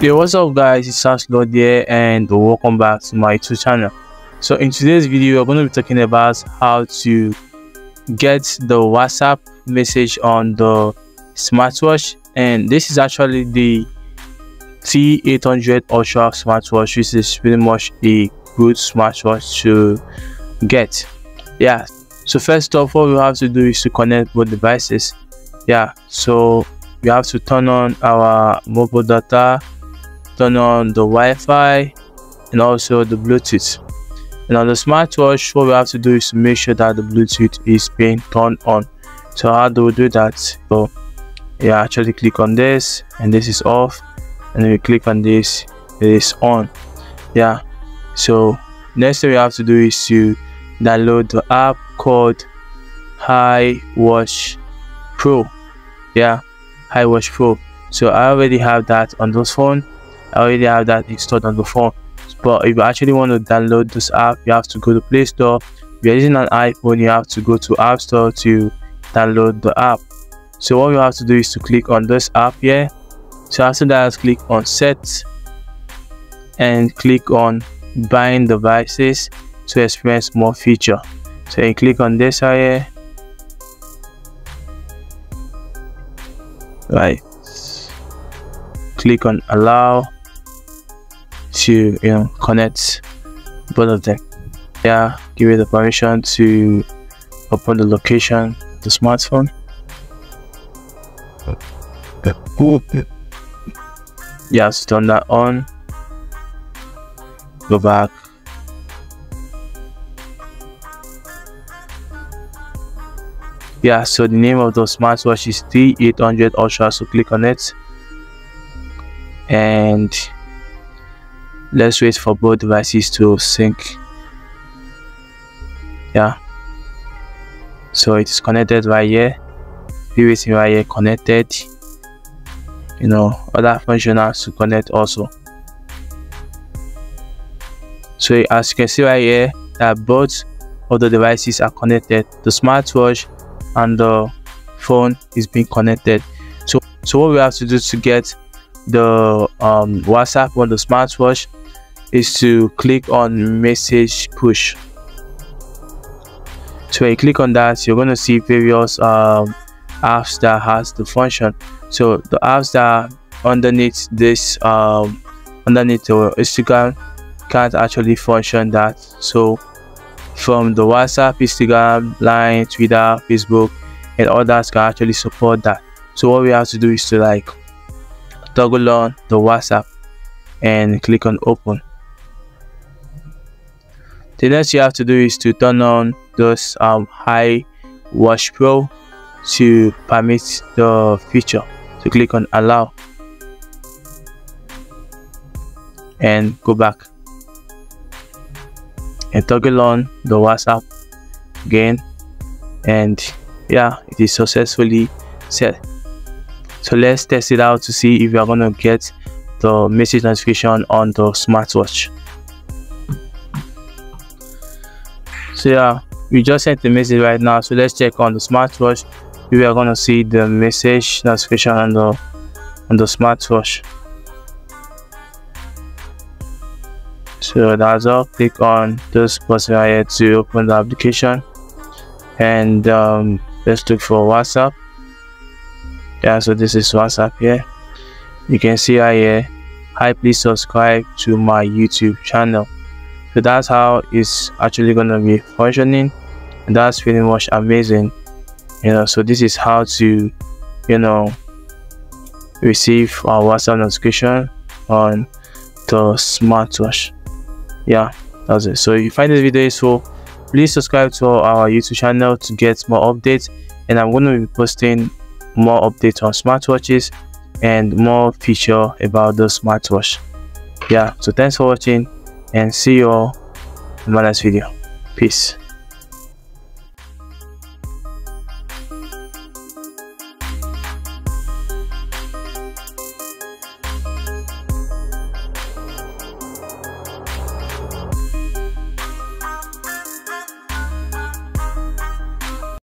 Hey what's up guys it's Charselord here and welcome back to my YouTube channel. So in today's video we're going to be talking about how to get the WhatsApp message on the smartwatch and this is actually the T800 Ultra smartwatch which is pretty much a good smartwatch to get. Yeah so first off what we have to do is to connect both devices. Yeah so we have to turn on our mobile data turn on the Wi-Fi and also the Bluetooth. And on the smartwatch, what we have to do is to make sure that the Bluetooth is being turned on. So how do we do that? So you actually click on this and this is off and then we click on this, it is on. Yeah. So next thing we have to do is to download the app called iWatch Pro. Yeah, iWatch Pro. So I already have that on this phone I already have that installed on the phone. But if you actually want to download this app, you have to go to Play Store. If you're using an iPhone, you have to go to App Store to download the app. So what you have to do is to click on this app here. So after that, click on Set and click on Buying Devices to experience more feature. So you click on this here. Right. Click on Allow to you know connect both of them. Yeah give it the permission to open the location the smartphone. Yeah so turn that on. Go back. Yeah so the name of the smartwatch is T800 Ultra so click on it. And let's wait for both devices to sync. Yeah. So it is connected right here. Everything right here connected. You know other functions to connect also. So as you can see right here that both of the devices are connected. The smartwatch and the phone is being connected. So so what we have to do to get the um, whatsapp on the smartwatch is to click on message push. So when you click on that you're going to see various um, apps that has the function. So the apps that underneath this um, underneath the instagram can't actually function that. So from the whatsapp instagram line twitter facebook and others can actually support that. So what we have to do is to like toggle on the whatsapp and click on open the next you have to do is to turn on this um, high watch pro to permit the feature so click on allow and go back. And toggle on the whatsapp again and yeah it is successfully set. So let's test it out to see if we are going to get the message notification on the smartwatch so yeah we just sent the message right now. So let's check on the smartwatch. We are going to see the message notification on the on the smartwatch. So that's all. Click on this button right here to open the application. And um, let's look for whatsapp. Yeah so this is whatsapp here. You can see right here. Hi please subscribe to my youtube channel so that's how it's actually gonna be functioning. And that's pretty much amazing. You know so this is how to you know receive our whatsapp notification on the smartwatch. Yeah that's it. So if you find this video useful please subscribe to our youtube channel to get more updates. And i'm going to be posting more updates on smartwatches and more feature about the smartwatch. Yeah so thanks for watching and see you all in my next video. Peace